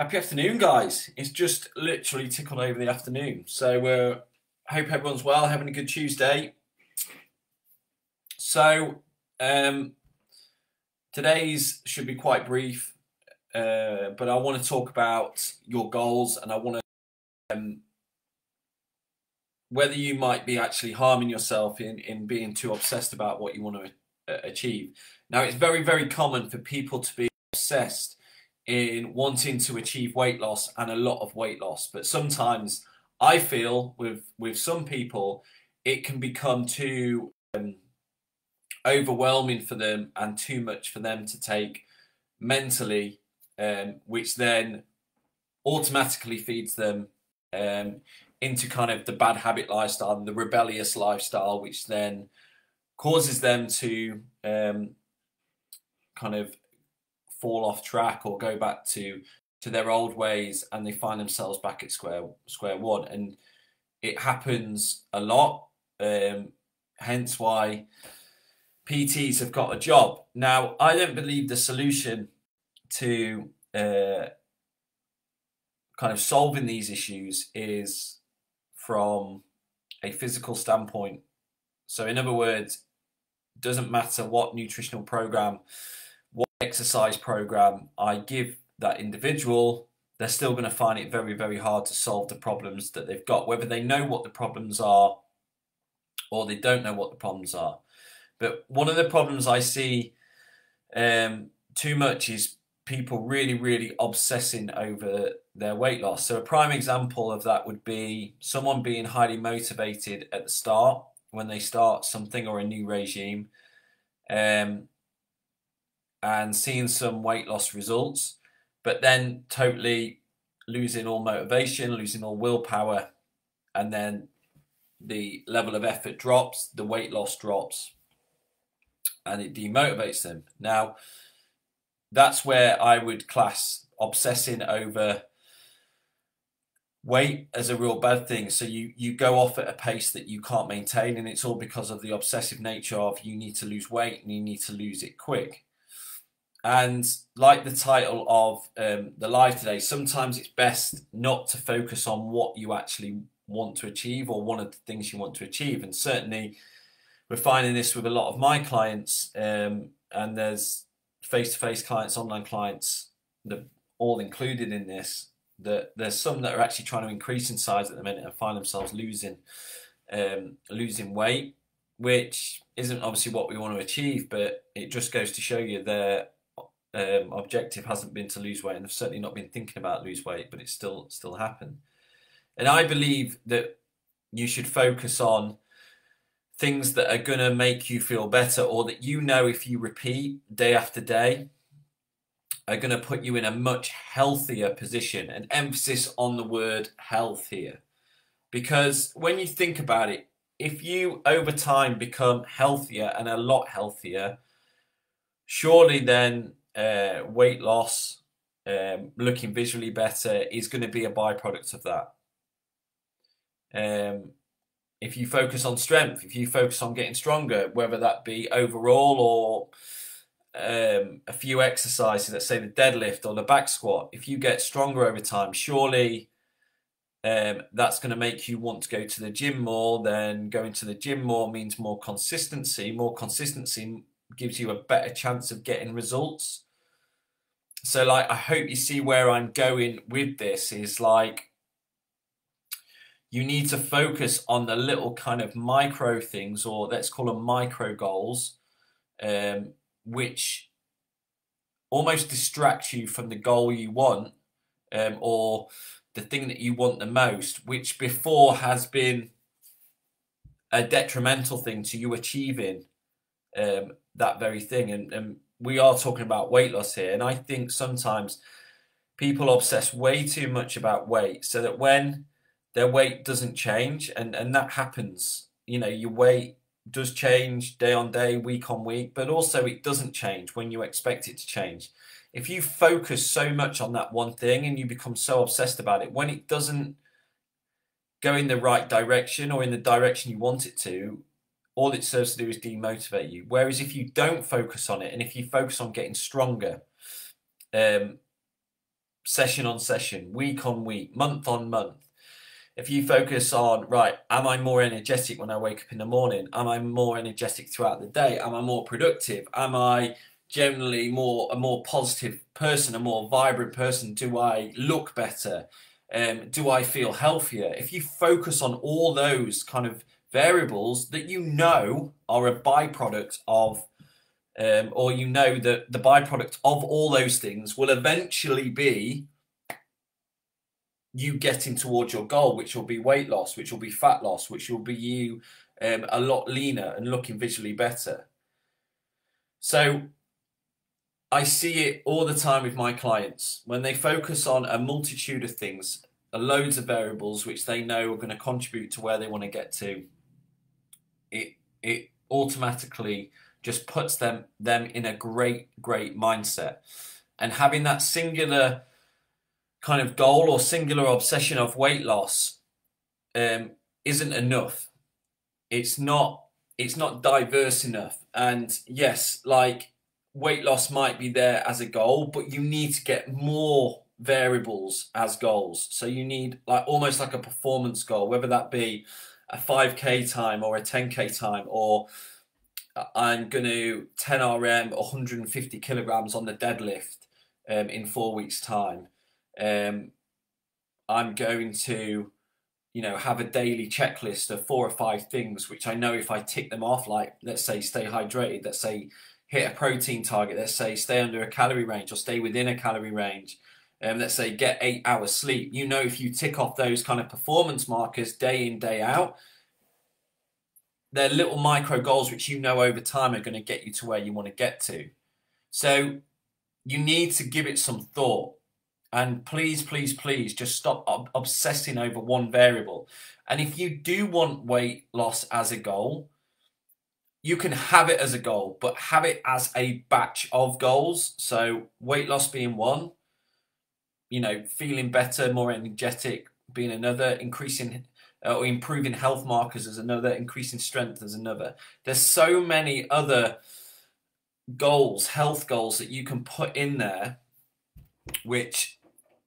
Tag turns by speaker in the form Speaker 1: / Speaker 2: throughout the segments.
Speaker 1: Happy afternoon, guys. It's just literally tickled over the afternoon. So, uh, hope everyone's well, having a good Tuesday. So, um, today's should be quite brief, uh, but I want to talk about your goals and I want to, um, whether you might be actually harming yourself in, in being too obsessed about what you want to uh, achieve. Now, it's very, very common for people to be obsessed in wanting to achieve weight loss and a lot of weight loss. But sometimes I feel with with some people it can become too um, overwhelming for them and too much for them to take mentally, um, which then automatically feeds them um, into kind of the bad habit lifestyle, and the rebellious lifestyle, which then causes them to um, kind of fall off track or go back to to their old ways and they find themselves back at square square one. And it happens a lot um, hence why PTs have got a job. Now I don't believe the solution to uh, kind of solving these issues is from a physical standpoint. So in other words doesn't matter what nutritional program exercise program I give that individual, they're still going to find it very, very hard to solve the problems that they've got, whether they know what the problems are or they don't know what the problems are. But one of the problems I see um, too much is people really, really obsessing over their weight loss. So, a prime example of that would be someone being highly motivated at the start when they start something or a new regime. Um, and seeing some weight loss results, but then totally losing all motivation, losing all willpower, and then the level of effort drops, the weight loss drops, and it demotivates them. Now, that's where I would class obsessing over weight as a real bad thing. So you you go off at a pace that you can't maintain, and it's all because of the obsessive nature of you need to lose weight and you need to lose it quick. And like the title of um, the live today, sometimes it's best not to focus on what you actually want to achieve or one of the things you want to achieve. And certainly, we're finding this with a lot of my clients, um, and there's face to face clients, online clients, that all included in this. That there's some that are actually trying to increase in size at the minute and find themselves losing um, losing weight, which isn't obviously what we want to achieve, but it just goes to show you that um, objective hasn't been to lose weight, and I've certainly not been thinking about lose weight, but it's still still happened. And I believe that you should focus on things that are going to make you feel better, or that you know if you repeat day after day, are going to put you in a much healthier position. An emphasis on the word health here, because when you think about it, if you over time become healthier and a lot healthier, surely then uh, weight loss, um, looking visually better is going to be a byproduct of that. Um, if you focus on strength, if you focus on getting stronger, whether that be overall or um, a few exercises, let's say the deadlift or the back squat, if you get stronger over time, surely um, that's going to make you want to go to the gym more. Then going to the gym more means more consistency. More consistency gives you a better chance of getting results so like I hope you see where I'm going with this is like you need to focus on the little kind of micro things or let's call them micro goals um, which almost distract you from the goal you want um, or the thing that you want the most which before has been a detrimental thing to you achieving um, that very thing. And, and we are talking about weight loss here, and I think sometimes people obsess way too much about weight, so that when their weight doesn't change, and and that happens, you know, your weight does change day on day, week on week, but also it doesn't change when you expect it to change. If you focus so much on that one thing and you become so obsessed about it, when it doesn't go in the right direction or in the direction you want it to, all it serves to do is demotivate you. Whereas if you don't focus on it and if you focus on getting stronger, um, session on session, week on week, month on month, if you focus on, right, am I more energetic when I wake up in the morning? Am I more energetic throughout the day? Am I more productive? Am I generally more a more positive person, a more vibrant person? Do I look better? Um, do I feel healthier? If you focus on all those kind of variables that you know are a byproduct of, um, or you know that the byproduct of all those things will eventually be you getting towards your goal, which will be weight loss, which will be fat loss, which will be you um, a lot leaner and looking visually better. So I see it all the time with my clients when they focus on a multitude of things, loads of variables which they know are going to contribute to where they want to get to. It automatically just puts them them in a great great mindset, and having that singular kind of goal or singular obsession of weight loss um, isn't enough. It's not it's not diverse enough. And yes, like weight loss might be there as a goal, but you need to get more variables as goals. So you need like almost like a performance goal, whether that be a 5k time or a 10k time or I'm going to 10 RM 150 kilograms on the deadlift um, in four weeks time. Um, I'm going to, you know, have a daily checklist of four or five things which I know if I tick them off, like let's say stay hydrated, let's say hit a protein target, let's say stay under a calorie range or stay within a calorie range, um, let's say get eight hours sleep. You know, if you tick off those kind of performance markers day in, day out, they're little micro goals which you know over time are going to get you to where you want to get to. So you need to give it some thought and please, please, please just stop ob obsessing over one variable. And if you do want weight loss as a goal, you can have it as a goal, but have it as a batch of goals. So weight loss being one, you know, feeling better, more energetic being another, increasing uh, or improving health markers as another, increasing strength as another. There's so many other goals, health goals that you can put in there, which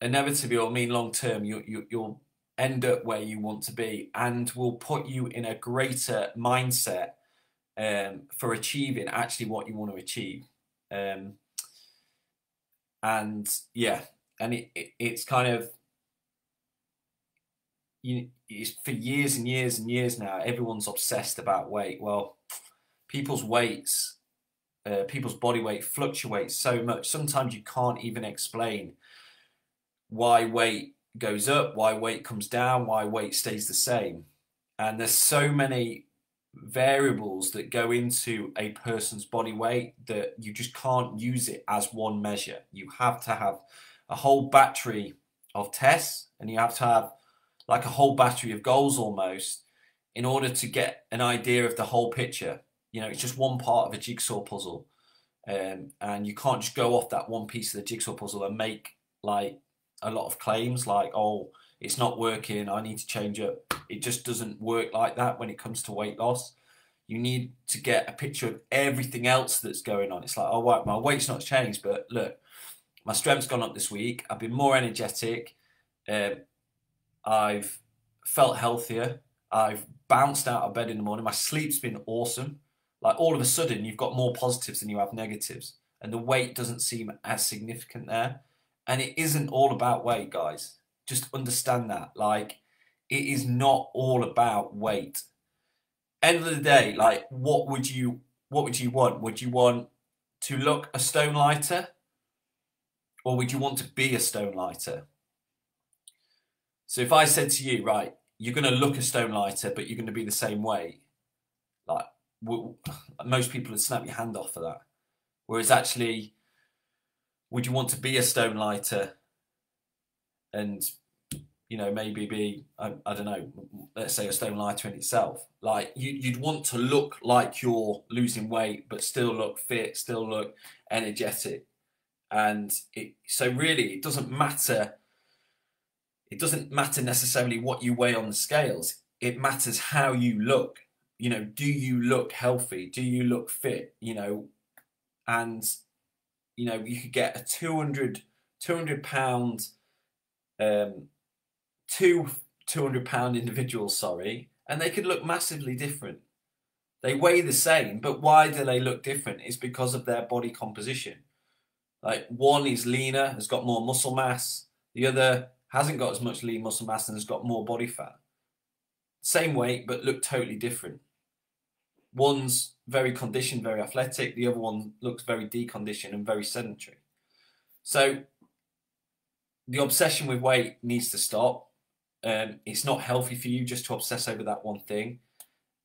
Speaker 1: inevitably will mean long term you, you you'll end up where you want to be and will put you in a greater mindset um, for achieving actually what you want to achieve. Um, and yeah, and it, it, it's kind of you it's for years and years and years now. Everyone's obsessed about weight. Well, people's weights, uh, people's body weight fluctuates so much. Sometimes you can't even explain why weight goes up, why weight comes down, why weight stays the same. And there's so many variables that go into a person's body weight that you just can't use it as one measure. You have to have a whole battery of tests and you have to have like a whole battery of goals almost in order to get an idea of the whole picture. You know, it's just one part of a jigsaw puzzle. Um, and you can't just go off that one piece of the jigsaw puzzle and make like a lot of claims like, oh, it's not working, I need to change it. It just doesn't work like that when it comes to weight loss. You need to get a picture of everything else that's going on. It's like, oh, right, my weight's not changed, but look, my strength's gone up this week. I've been more energetic. Um, I've felt healthier. I've bounced out of bed in the morning. My sleep's been awesome. Like all of a sudden, you've got more positives than you have negatives, and the weight doesn't seem as significant there. And it isn't all about weight, guys. Just understand that. Like, it is not all about weight. End of the day, like, what would you what would you want? Would you want to look a stone lighter? Or would you want to be a stone lighter? So if I said to you, right, you're going to look a stone lighter, but you're going to be the same weight, like most people would snap your hand off for that. Whereas actually, would you want to be a stone lighter and you know maybe be I, I, don't know let's say a stone lighter in itself like you, you'd want to look like you're losing weight but still look fit still look energetic and it so really it doesn't matter it doesn't matter necessarily what you weigh on the scales it matters how you look you know do you look healthy do you look fit you know and you know, you could get a 200 200 pound, um, two 200 pound individuals, sorry, and they could look massively different. They weigh the same, but why do they look different? It's because of their body composition. Like one is leaner, has got more muscle mass. The other hasn't got as much lean muscle mass and has got more body fat. Same weight, but look totally different. One's very conditioned, very athletic. The other one looks very deconditioned and very sedentary. So the obsession with weight needs to stop. Um, it's not healthy for you just to obsess over that one thing.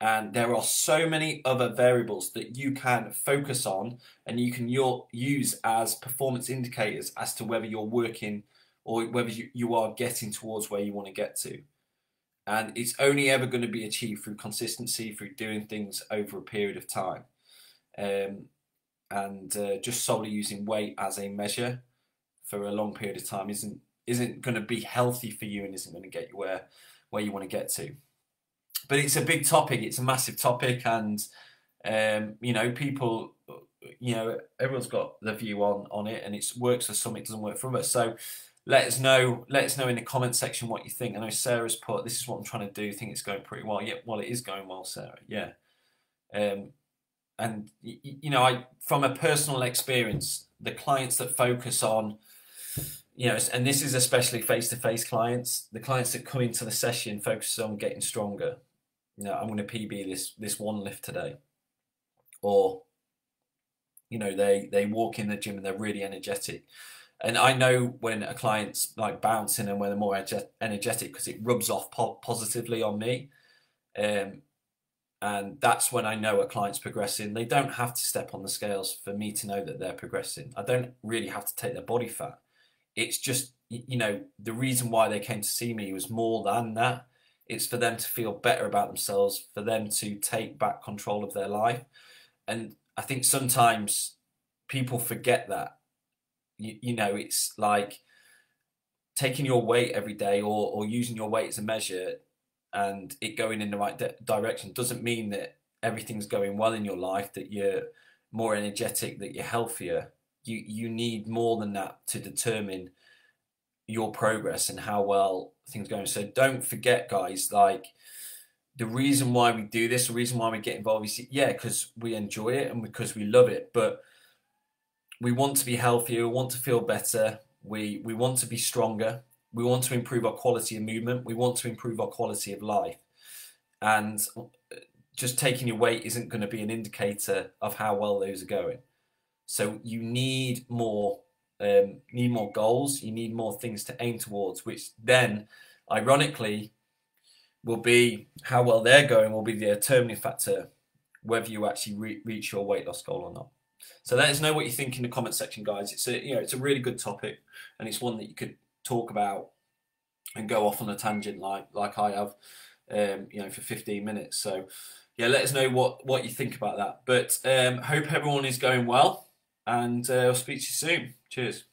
Speaker 1: And there are so many other variables that you can focus on and you can your, use as performance indicators as to whether you're working or whether you, you are getting towards where you want to get to. And it's only ever going to be achieved through consistency, through doing things over a period of time. Um, and uh, just solely using weight as a measure for a long period of time isn't isn't going to be healthy for you and isn't going to get you where where you want to get to but it's a big topic. It's a massive topic, and um, you know, people, you know, everyone's got the view on on it, and it works for some, it doesn't work for others. So let us know. Let us know in the comment section what you think. I know Sarah's put, "This is what I'm trying to do." think it's going pretty well. Yeah, well, it is going well, Sarah. Yeah. Um, and you know, I from a personal experience, the clients that focus on you know, and this is especially face-to-face clients. The clients that come into the session focus on getting stronger, you know, I'm going to PB this this one lift today, or you know, they they walk in the gym and they're really energetic. And I know when a client's like bouncing and when they're more energetic because it rubs off po positively on me. Um, and that's when I know a client's progressing. They don't have to step on the scales for me to know that they're progressing. I don't really have to take their body fat. It's just, you know, the reason why they came to see me was more than that. It's for them to feel better about themselves, for them to take back control of their life. And I think sometimes people forget that. You, you know, it's like taking your weight every day or, or using your weight as a measure and it going in the right direction doesn't mean that everything's going well in your life, that you're more energetic, that you're healthier. You you need more than that to determine your progress and how well things going. So don't forget, guys, like the reason why we do this, the reason why we get involved is yeah, because we enjoy it and because we love it. But we want to be healthier, we want to feel better, we we want to be stronger, we want to improve our quality of movement, we want to improve our quality of life. And uh, just taking your weight isn't going to be an indicator of how well those are going. So you need more um, need more goals, you need more things to aim towards, which then, ironically, will be how well they're going will be the determining factor whether you actually re- reach your weight loss goal or not. So let us know what you think in the comment section, guys. It's a you know it's a really good topic, and it's one that you could talk about and go off on a tangent like like I have, um, you know, for 15 minutes. So yeah, let us know what what you think about that. But um, hope everyone is going well, and uh, I'll speak to you soon. Cheers.